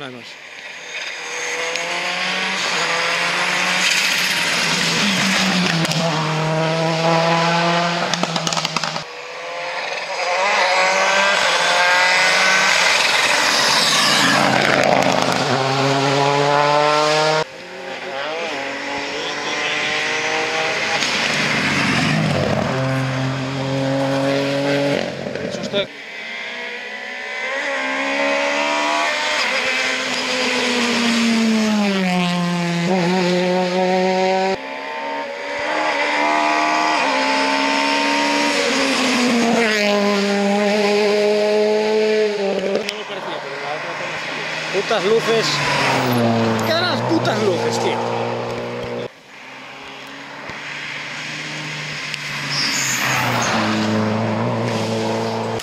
¿Qué zona más? Eso está... Putas luces. ¿Qué las putas luces, tío?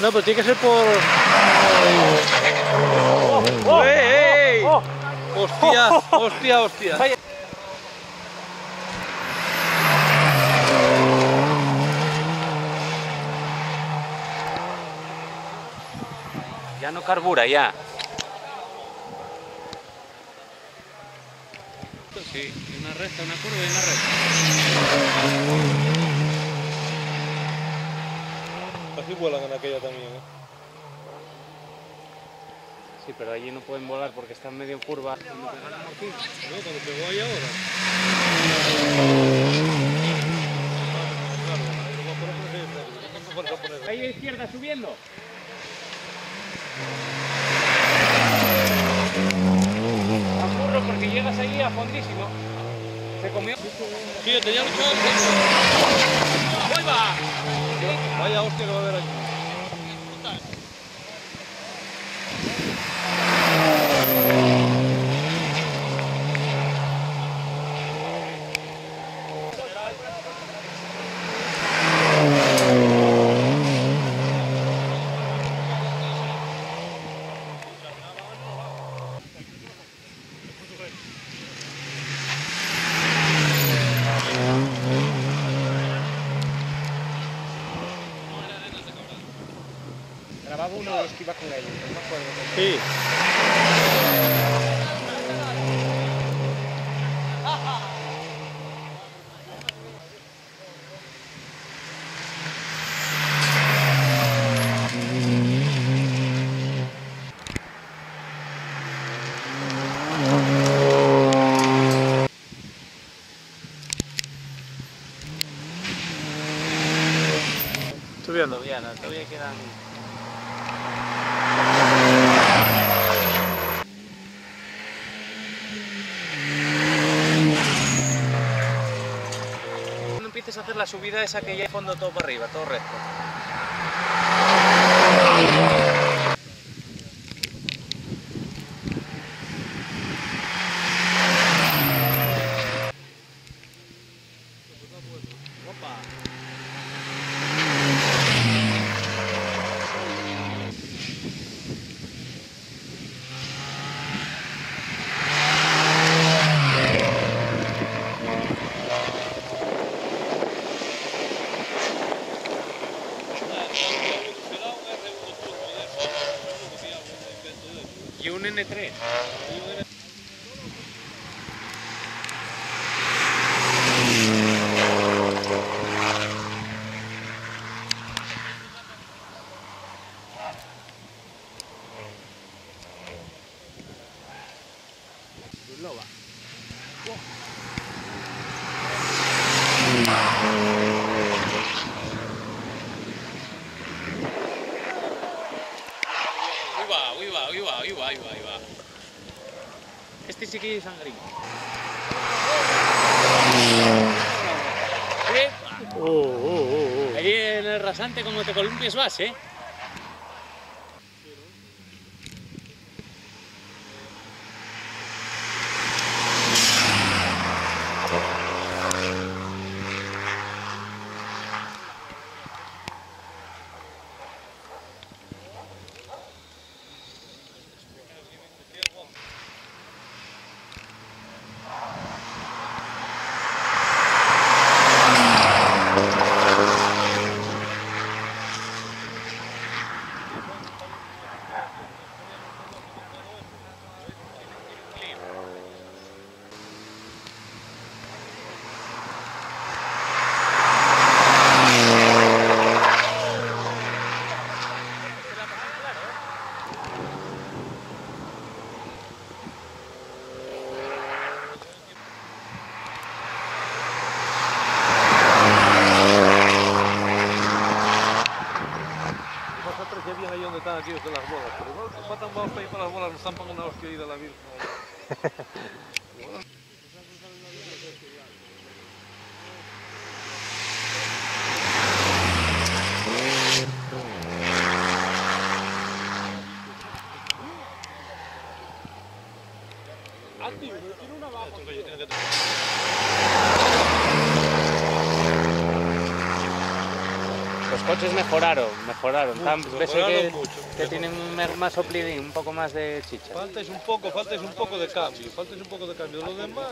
No, pero tiene que ser por. ¡Ey, ey! ¡Hostia! ¡Hostia, hostia! Ya no carbura, ya. Sí, una recta, una curva y una recta. Así vuelan en aquella también, ¿eh? Sí, pero allí no pueden volar porque están medio en curva. ¿No? Cuando pegó ahí ahora. Ahí a izquierda subiendo. Sí, yo tenía. Vaya hostia que va a haber aquí. mataba uno con no me acuerdo. Sí. Todavía quedan subida esa que ya fondo todo para arriba, todo recto. Y un N3. Uy va, uy va, uy va, uy va, uy va, uy va. Sangrín. ¡Epa! Oh, oh, oh, oh. Ahí en el rasante como te columpies vas, ¿eh? Vosotros ya bien ahí donde están aquí con las bolas, pero igual faltan vamos para ir para las bolas, nos zampan una hostia ahí de la Virgen. Los coches mejoraron, mejoraron. Tan- Mucho, ves mejoraron que, mucho, que tienen un más soplidín, un poco más de chicha. Falta es un poco, falta es un poco de cambio, falta es un poco de cambio. Lo demás,